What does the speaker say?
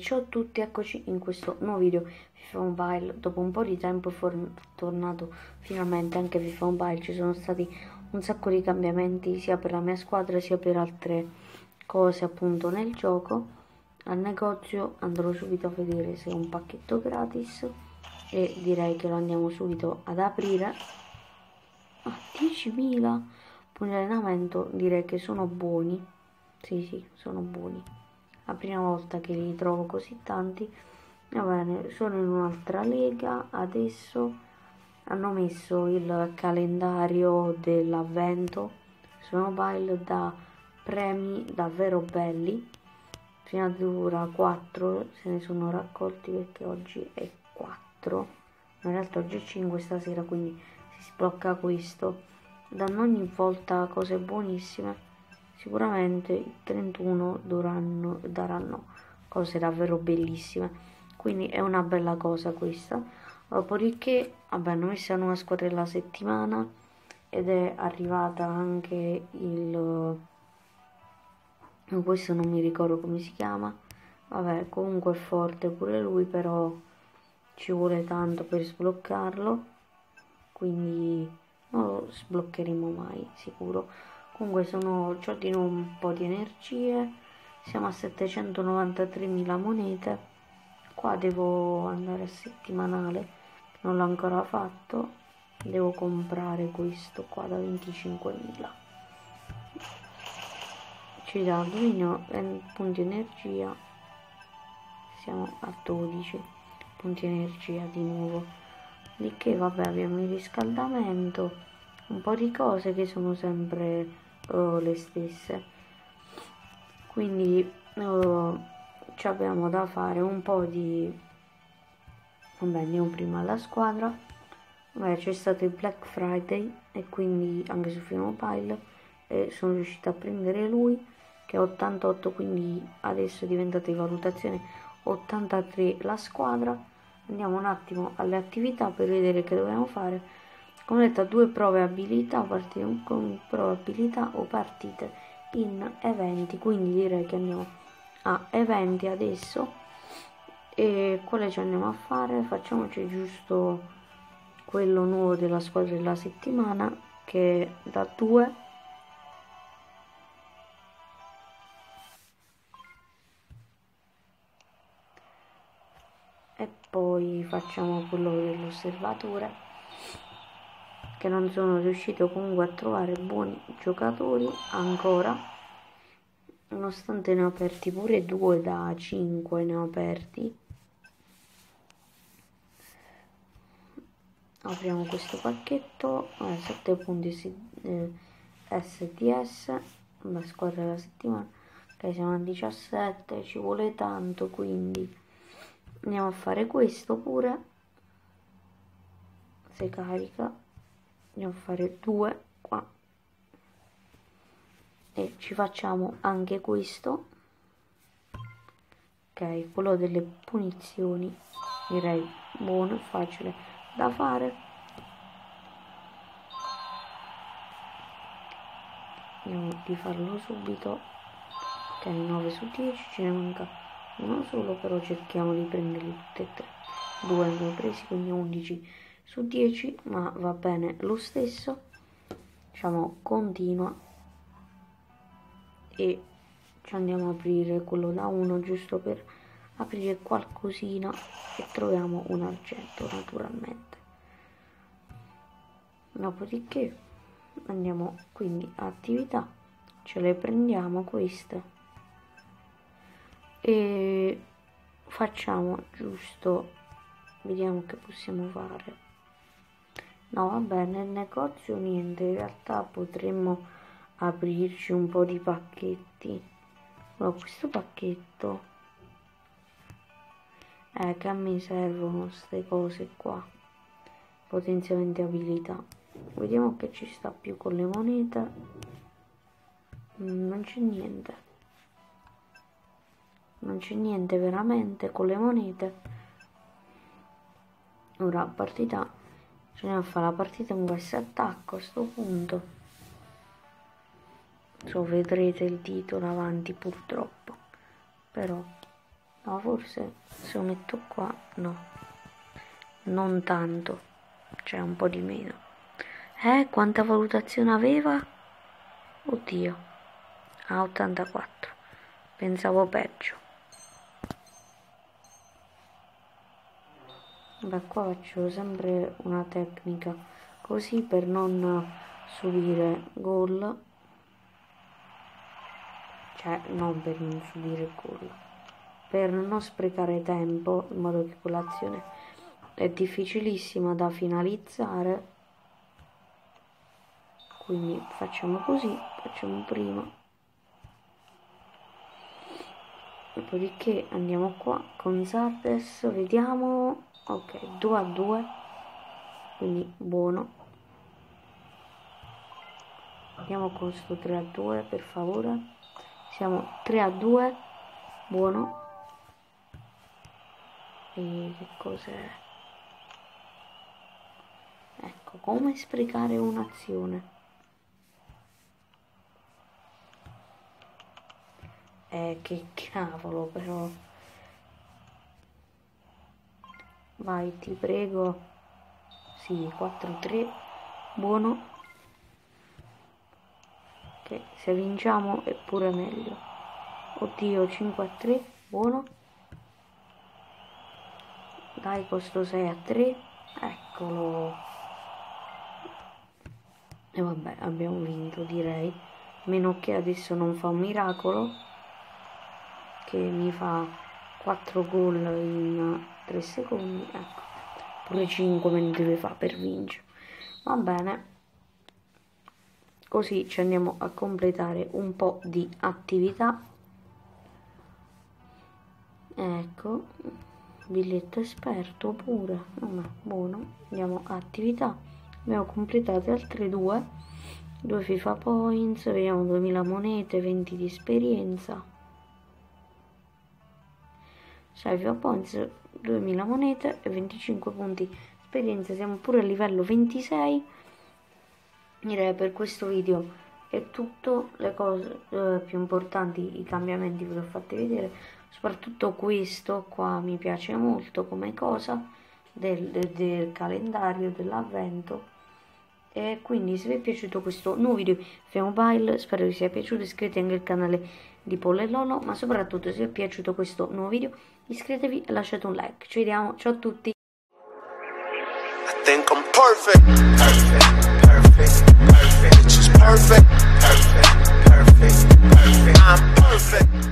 ciao a tutti, eccoci in questo nuovo video FIFA Mobile. Dopo un po' di tempo è tornato finalmente anche FIFA Mobile. Ci sono stati un sacco di cambiamenti sia per la mia squadra sia per altre cose appunto nel gioco. Al negozio andrò subito a vedere se è un pacchetto gratis e direi che lo andiamo subito ad aprire. Ah, 10.000 punti di allenamento direi che sono buoni. Sì, sì, sono buoni la prima volta che li trovo così tanti. Va bene sono in un'altra lega adesso hanno messo il calendario dell'avvento. Su mobile da premi davvero belli. Fino ad ora 4 se ne sono raccolti perché oggi è 4 in realtà oggi è 5 stasera quindi si sblocca questo. Danno ogni volta cose buonissime sicuramente i 31 daranno, daranno cose davvero bellissime. Quindi è una bella cosa questa. Dopodiché vabbè hanno messo una la settimana ed è arrivata anche il questo non mi ricordo come si chiama. Vabbè comunque è forte pure lui però ci vuole tanto per sbloccarlo. Quindi non lo sbloccheremo mai sicuro comunque sono di nuovo un po' di energie. Siamo a 793.000 monete. Qua devo andare a settimanale. Non l'ho ancora fatto. Devo comprare questo qua da 25.000 ci dà dominio punti energia. Siamo a 12 punti energia di nuovo. Di che vabbè abbiamo il riscaldamento. Un po' di cose che sono sempre uh, le stesse. Quindi ci abbiamo da fare un po' di vabbè andiamo prima alla squadra. Beh, c'è stato il Black Friday e quindi anche su Film Mobile e sono riuscita a prendere lui che è 88 quindi adesso è diventata di valutazione 83 la squadra. Andiamo un attimo alle attività per vedere che dobbiamo fare come detto due prove abilità partite con probabilità o partite in eventi quindi direi che andiamo a eventi adesso. E quale ci andiamo a fare? Facciamoci giusto quello nuovo della squadra della settimana che da 2 e poi facciamo quello dell'osservatore che non sono riuscito comunque a trovare buoni giocatori ancora nonostante ne ho aperti pure due da 5 ne ho aperti. Apriamo questo pacchetto eh, 7 punti eh, SDS la squadra della settimana. Ok siamo a 17 ci vuole tanto quindi andiamo a fare questo pure. Se carica andiamo a fare due qua. E ci facciamo anche questo. Ok quello delle punizioni direi buono e facile da fare. Andiamo di farlo subito. Ok 9 su 10 ce ne manca uno solo però cerchiamo di prenderli tutti e tre. Due ne ho presi quindi 11 su 10 ma va bene lo stesso. Diciamo continua. E ci andiamo a aprire quello da 1 giusto per aprire qualcosina e troviamo un argento naturalmente. Dopodiché andiamo quindi a attività. Ce le prendiamo queste. E facciamo giusto vediamo che possiamo fare No, vabbè, nel negozio niente, in realtà potremmo aprirci un po' di pacchetti. Oh, questo pacchetto. Eh, che a me servono queste cose qua. Potenziamento abilità. Vediamo che ci sta più con le monete. Mm, non c'è niente. Non c'è niente veramente con le monete. Ora, partita bisogna fare la partita con questo attacco a questo punto. So vedrete il titolo avanti purtroppo. Però no forse se lo metto qua no. Non tanto cioè un po' di meno. Eh quanta valutazione aveva? Oddio a 84 pensavo peggio Beh, qua faccio sempre una tecnica così per non subire gol cioè non per non subire gol per non sprecare tempo in modo che quell'azione è difficilissima da finalizzare. Quindi facciamo così facciamo prima. Dopodiché andiamo qua con Zardes vediamo ok 2 a 2 quindi buono. Andiamo con questo 3 a 2 per favore. Siamo 3 a 2 buono. E che cos'è? Ecco come sprecare un'azione. Eh che cavolo però Vai, ti prego. Sì, 4-3. Buono. Ok, se vinciamo è pure meglio. Oddio, 5-3. Buono. Dai, costo 6-3. Eccolo. E vabbè, abbiamo vinto, direi. Meno che adesso non fa un miracolo. Che mi fa 4 gol in 3 secondi ecco. Pure 5 me ne deve fare per vincere. Va bene. Così ci andiamo a completare un po' di attività. Ecco biglietto esperto pure. Vabbè, buono. Andiamo a attività. Abbiamo completato altre due. Due FIFA points vediamo 2000 monete 20 di esperienza 6 FIFA points 2000 monete e 25 punti esperienza siamo pure a livello 26 direi per questo video è tutto le cose eh, più importanti i cambiamenti ve li ho fatti vedere. Soprattutto questo qua mi piace molto come cosa del, del, del calendario dell'avvento. E quindi se vi è piaciuto questo nuovo video di Mobile spero vi sia piaciuto iscrivetevi anche al canale di Pollo e Lollo, ma soprattutto se vi è piaciuto questo nuovo video iscrivetevi e lasciate un like. Ci vediamo, ciao a tutti! perfect.